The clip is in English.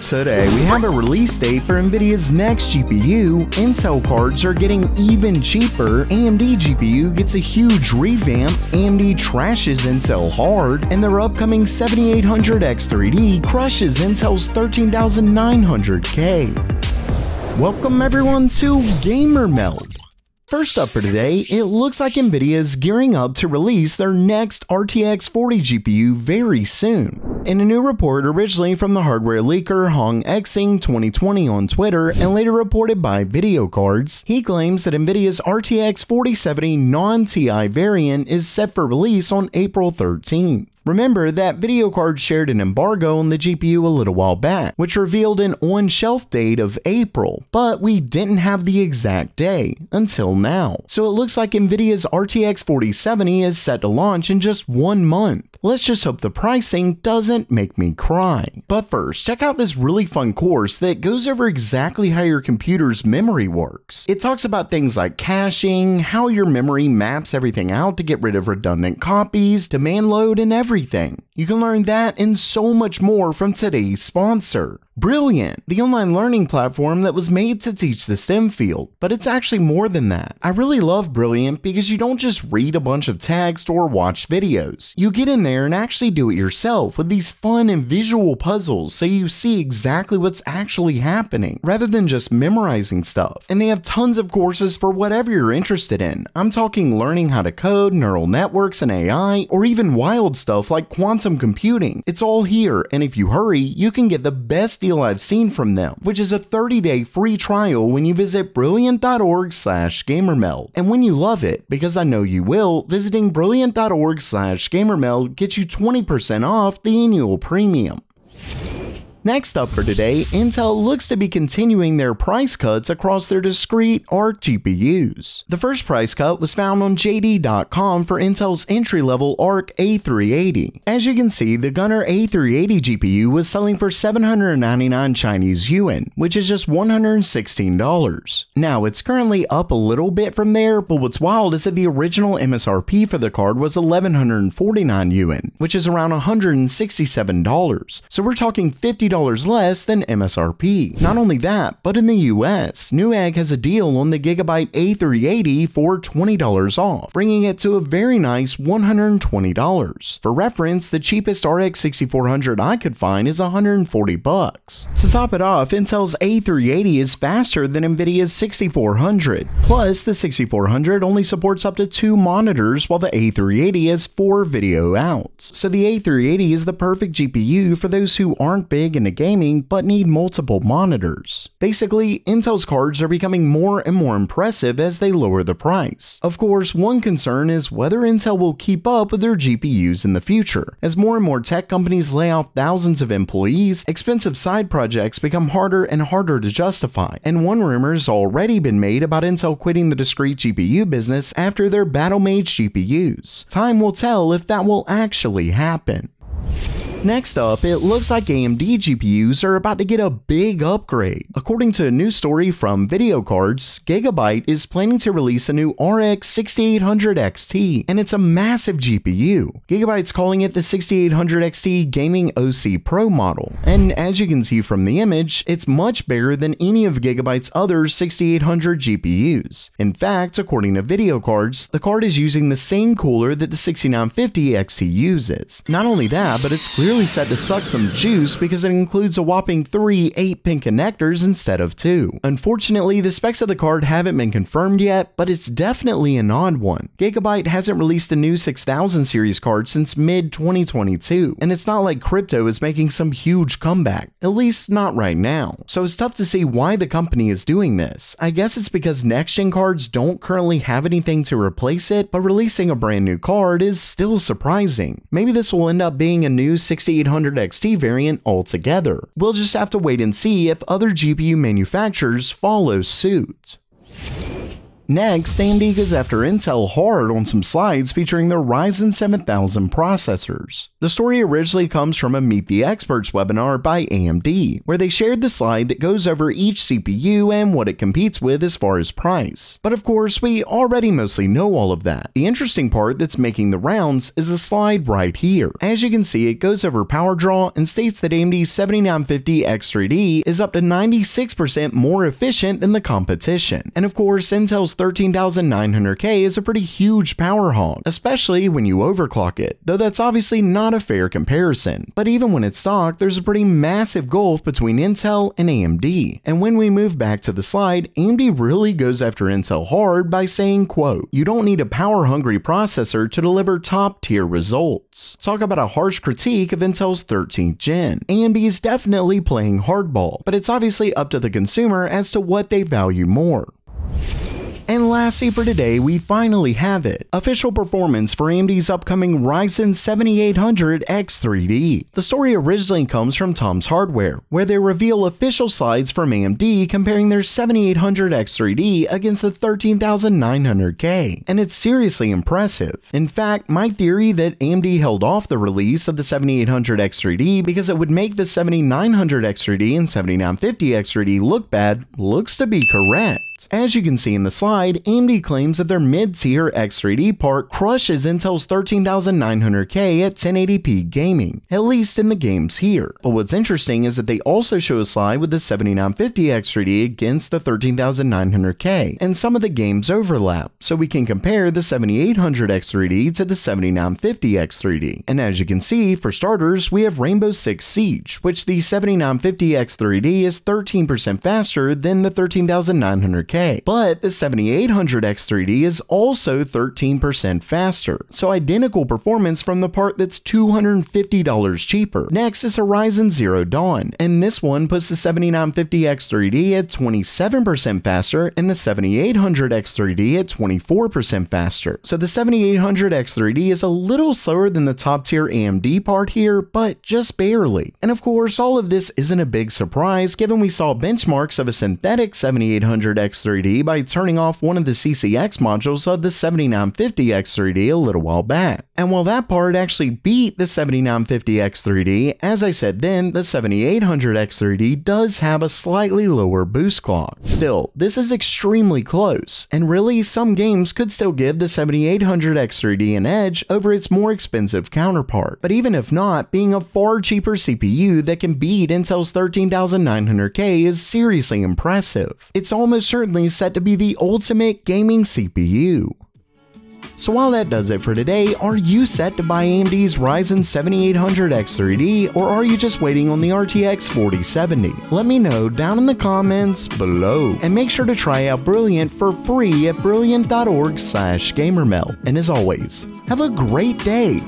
Today, we have a release date for NVIDIA's next GPU, Intel cards are getting even cheaper, AMD GPU gets a huge revamp, AMD trashes Intel hard, and their upcoming 7800X3D crushes Intel's 13900K. Welcome everyone to Gamer Meld. First up for today, it looks like Nvidia is gearing up to release their next RTX 40 GPU very soon. In a new report originally from the hardware leaker Hong Xing 2020 on Twitter and later reported by VideoCardz, he claims that Nvidia's RTX 4070 non-TI variant is set for release on April 13th. Remember that video card shared an embargo on the GPU a little while back, which revealed an on-shelf date of April, but we didn't have the exact day until now. So it looks like Nvidia's RTX 4070 is set to launch in just one month. Let's just hope the pricing doesn't make me cry. But first, check out this really fun course that goes over exactly how your computer's memory works. It talks about things like caching, how your memory maps everything out to get rid of redundant copies, demand load, and everything everything. You can learn that and so much more from today's sponsor. Brilliant, the online learning platform that was made to teach the STEM field, but it's actually more than that. I really love Brilliant because you don't just read a bunch of text or watch videos. You get in there and actually do it yourself with these fun and visual puzzles so you see exactly what's actually happening rather than just memorizing stuff. And they have tons of courses for whatever you're interested in. I'm talking learning how to code, neural networks and AI, or even wild stuff like quantum computing. It's all here, and if you hurry, you can get the best deal I've seen from them, which is a 30-day free trial when you visit brilliant.org slash gamermeld. And when you love it, because I know you will, visiting brilliant.org slash gamermeld gets you 20% off the annual premium. Next up for today, Intel looks to be continuing their price cuts across their discrete ARC GPUs. The first price cut was found on JD.com for Intel's entry-level ARC A380. As you can see, the Gunnir A380 GPU was selling for 799 Chinese yuan, which is just $116. Now, it's currently up a little bit from there, but what's wild is that the original MSRP for the card was 1149 yuan, which is around $167. So we're talking $50 $50 less than MSRP. Not only that, but in the US, Newegg has a deal on the Gigabyte A380 for $20 off, bringing it to a very nice $120. For reference, the cheapest RX 6400 I could find is 140 bucks. To top it off, Intel's A380 is faster than Nvidia's 6400. Plus, the 6400 only supports up to two monitors while the A380 has four video outs. So the A380 is the perfect GPU for those who aren't big into gaming but need multiple monitors. Basically, Intel's cards are becoming more and more impressive as they lower the price. Of course, one concern is whether Intel will keep up with their GPUs in the future. As more and more tech companies lay off thousands of employees, expensive side projects become harder and harder to justify, and one rumor has already been made about Intel quitting the discrete GPU business after their Battlemage GPUs. Time will tell if that will actually happen. Next up, it looks like AMD GPUs are about to get a big upgrade. According to a new story from VideoCardz, Gigabyte is planning to release a new RX 6800 XT, and it's a massive GPU. Gigabyte's calling it the 6800 XT Gaming OC Pro model, and as you can see from the image, it's much bigger than any of Gigabyte's other 6800 GPUs. In fact, according to VideoCardz, the card is using the same cooler that the 6950 XT uses. Not only that, but it's clear clearly set to suck some juice because it includes a whopping three 8-pin connectors instead of two. Unfortunately, the specs of the card haven't been confirmed yet, but it's definitely an odd one. Gigabyte hasn't released a new 6000 series card since mid-2022, and it's not like crypto is making some huge comeback, at least not right now. So it's tough to see why the company is doing this. I guess it's because next-gen cards don't currently have anything to replace it, but releasing a brand new card is still surprising. Maybe this will end up being a new 6800 XT variant altogether. We'll just have to wait and see if other GPU manufacturers follow suit. Next, AMD goes after Intel hard on some slides featuring their Ryzen 7000 processors. The story originally comes from a Meet the Experts webinar by AMD, where they shared the slide that goes over each CPU and what it competes with as far as price. But of course, we already mostly know all of that. The interesting part that's making the rounds is the slide right here. As you can see, it goes over power draw and states that AMD's 7950 X3D is up to 96% more efficient than the competition. And of course, Intel's 13900K is a pretty huge power hog, especially when you overclock it, though that's obviously not a fair comparison. But even when it's stock, there's a pretty massive gulf between Intel and AMD. And when we move back to the slide, AMD really goes after Intel hard by saying, quote, you don't need a power-hungry processor to deliver top-tier results. Talk about a harsh critique of Intel's 13th gen. AMD is definitely playing hardball, but it's obviously up to the consumer as to what they value more. And lastly for today, we finally have it. Official performance for AMD's upcoming Ryzen 7800 X3D. The story originally comes from Tom's Hardware, where they reveal official slides from AMD comparing their 7800 X3D against the 13900K, and it's seriously impressive. In fact, my theory that AMD held off the release of the 7800 X3D because it would make the 7900 X3D and 7950 X3D look bad looks to be correct. As you can see in the slide, AMD claims that their mid-tier X3D part crushes Intel's 13900K at 1080p gaming, at least in the games here. But what's interesting is that they also show a slide with the 7950 X3D against the 13900K, and some of the games overlap, so we can compare the 7800 X3D to the 7950 X3D. And as you can see, for starters, we have Rainbow Six Siege, which the 7950 X3D is 13% faster than the 13900 k but the 7800 X3D is also 13% faster, so identical performance from the part that's $250 cheaper. Next is Horizon Zero Dawn, and this one puts the 7950 X3D at 27% faster and the 7800 X3D at 24% faster. So the 7800 X3D is a little slower than the top tier AMD part here, but just barely. And of course, all of this isn't a big surprise given we saw benchmarks of a synthetic 7800 X3D X3D by turning off one of the CCX modules of the 7950 X3D a little while back. And while that part actually beat the 7950 X3D, as I said then, the 7800 X3D does have a slightly lower boost clock. Still, this is extremely close, and really some games could still give the 7800 X3D an edge over its more expensive counterpart. But even if not, being a far cheaper CPU that can beat Intel's 13900K is seriously impressive. It's almost certainly set to be the ultimate gaming CPU. So while that does it for today, are you set to buy AMD's Ryzen 7800 X3D or are you just waiting on the RTX 4070? Let me know down in the comments below. And make sure to try out Brilliant for free at brilliant.org slash gamermeld. And as always, have a great day.